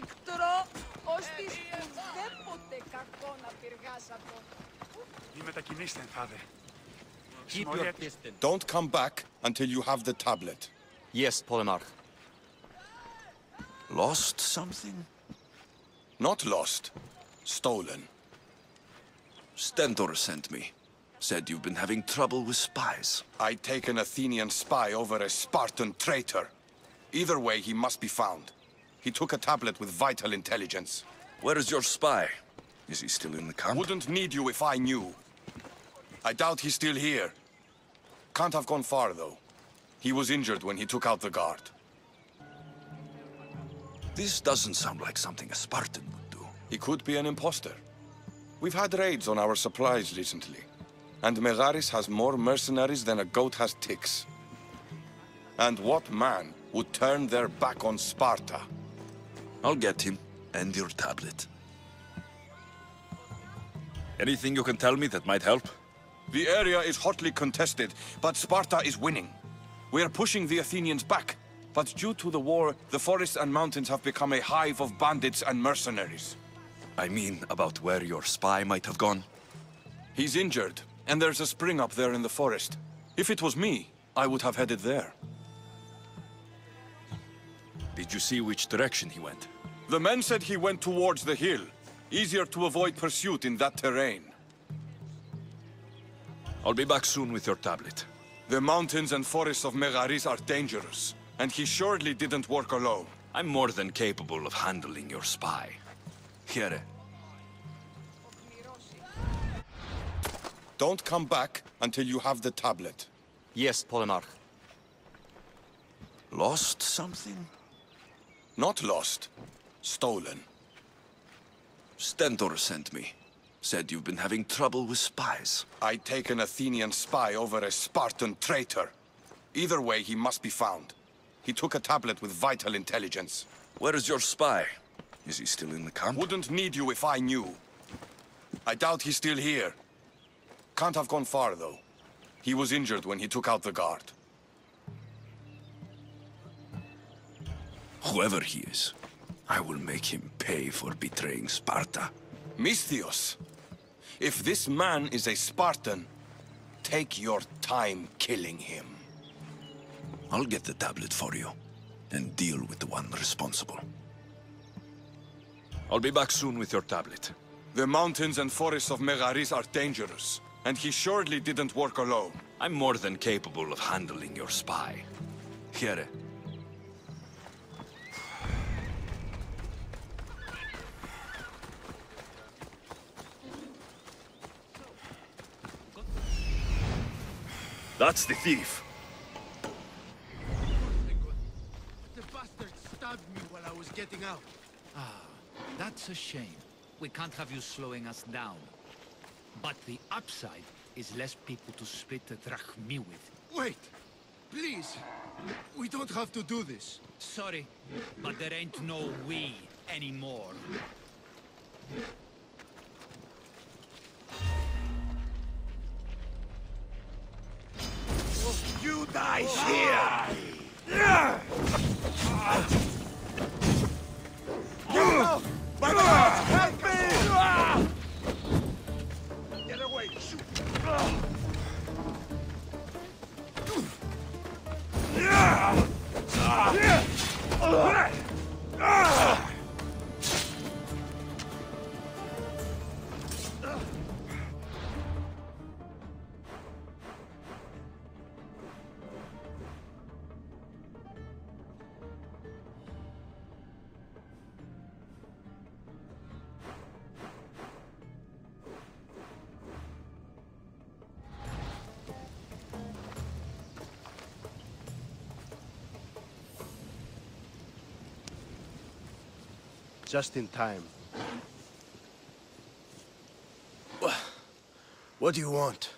Ικτρό, ώστις ουδέποτε κακό να πυργάς από. Μη μετακινήστε, Φάδε. Keep your distance. Don't come back until you have the tablet. Yes, Polemarch. Lost something? Not lost. Stolen. Stentor sent me. Said you've been having trouble with spies. I take an Athenian spy over a Spartan traitor. Either way, he must be found. He took a tablet with vital intelligence. Where is your spy? Is he still in the camp? Wouldn't need you if I knew. I doubt he's still here. Can't have gone far, though. He was injured when he took out the guard. This doesn't sound like something a Spartan would do. He could be an imposter. We've had raids on our supplies recently. And Megaris has more mercenaries than a goat has ticks. And what man would turn their back on Sparta? I'll get him and your tablet. Anything you can tell me that might help? The area is hotly contested, but Sparta is winning. We are pushing the Athenians back, but due to the war, the forests and mountains have become a hive of bandits and mercenaries. I mean, about where your spy might have gone. He's injured, and there's a spring up there in the forest. If it was me, I would have headed there. Did you see which direction he went? The men said he went towards the hill. Easier to avoid pursuit in that terrain. I'll be back soon with your tablet. The mountains and forests of Megaris are dangerous, and he surely didn't work alone. I'm more than capable of handling your spy. Here. Don't come back until you have the tablet. Yes, Polemarch. Lost something? Not lost. Stolen. Stentor sent me. Said you've been having trouble with spies. I'd take an Athenian spy over a Spartan traitor. Either way, he must be found. He took a tablet with vital intelligence. Where is your spy? Is he still in the camp? Wouldn't need you if I knew. I doubt he's still here. Can't have gone far, though. He was injured when he took out the guard. Whoever he is, I will make him pay for betraying Sparta. Misthios, if this man is a Spartan, take your time killing him. I'll get the tablet for you, and deal with the one responsible. I'll be back soon with your tablet. The mountains and forests of Megaris are dangerous, and he surely didn't work alone. I'm more than capable of handling your spy. Here. That's the thief. The bastard stabbed me while I was getting out. Ah, that's a shame. We can't have you slowing us down. But the upside is less people to split the drachmi with. Wait! Please! We don't have to do this. Sorry, but there ain't no we anymore. You die oh. here! Help me! Get away! Shoot! Just in time. What do you want?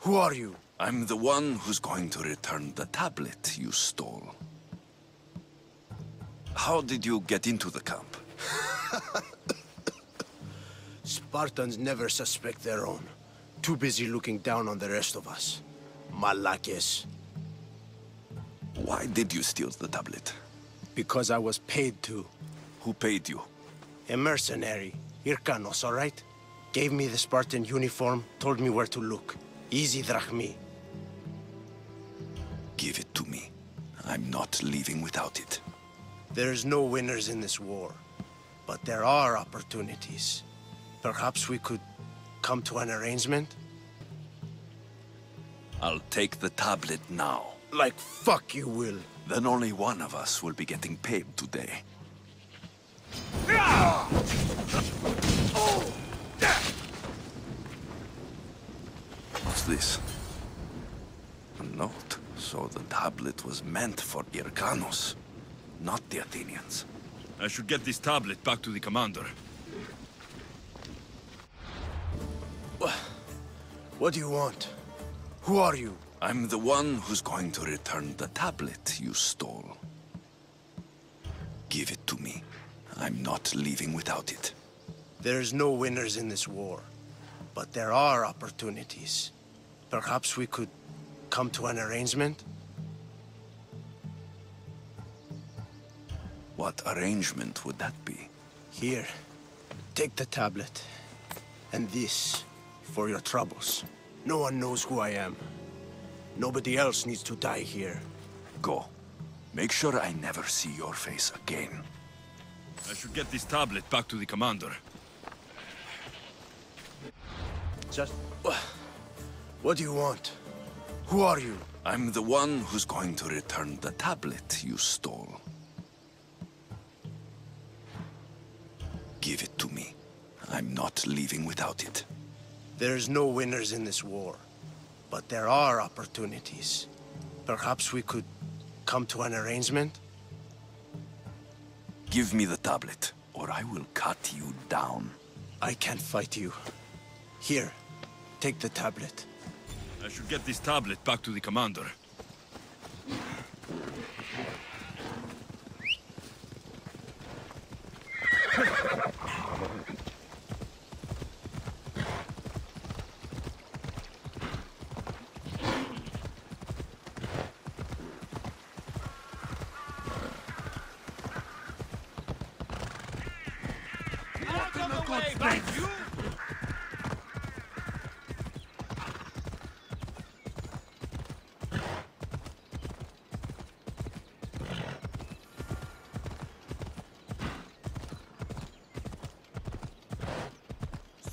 Who are you? I'm the one who's going to return the tablet you stole. How did you get into the camp? Spartans never suspect their own. Too busy looking down on the rest of us. Malakes. Why did you steal the tablet? Because I was paid to. Who paid you? A mercenary, Irkanos, all right? Gave me the Spartan uniform, told me where to look. Easy drachmi. Give it to me. I'm not leaving without it. There's no winners in this war, but there are opportunities. Perhaps we could come to an arrangement? I'll take the tablet now. Like fuck you will. Then only one of us will be getting paid today. What's this? A note. So the tablet was meant for Irkanos, not the Athenians. I should get this tablet back to the commander. What do you want? Who are you? I'm the one who's going to return the tablet you stole. Give it to me. I'm not leaving without it. There's no winners in this war, but there are opportunities. Perhaps we could come to an arrangement? What arrangement would that be? Here, take the tablet. And this, for your troubles. No one knows who I am. Nobody else needs to die here. Go. Make sure I never see your face again. I should get this tablet back to the commander. Just... What do you want? Who are you? I'm the one who's going to return the tablet you stole. Give it to me. I'm not leaving without it. There's no winners in this war, but there are opportunities. Perhaps we could come to an arrangement? Give me the tablet, or I will cut you down. I can't fight you. Here, take the tablet. I should get this tablet back to the commander.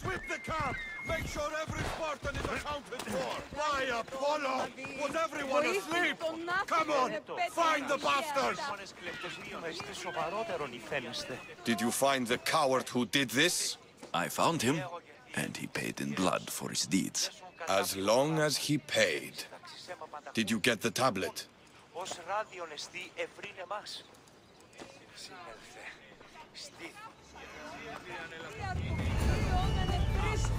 Sweep the camp! Make sure every Spartan is accounted for! Why, Apollo! Was everyone asleep? Come on! Find the bastards! Did you find the coward who did this? I found him, and he paid in blood for his deeds. As long as he paid. Did you get the tablet? Ως